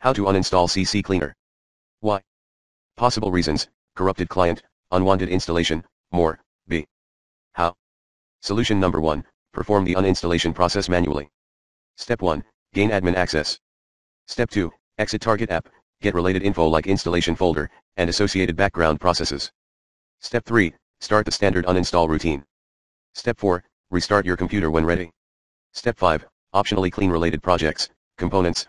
How to uninstall CC Cleaner. Why? Possible reasons, corrupted client, unwanted installation, more, b. How? Solution number 1, perform the uninstallation process manually. Step 1, gain admin access. Step 2, exit target app, get related info like installation folder, and associated background processes. Step 3, start the standard uninstall routine. Step 4, restart your computer when ready. Step 5, optionally clean related projects, components,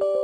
You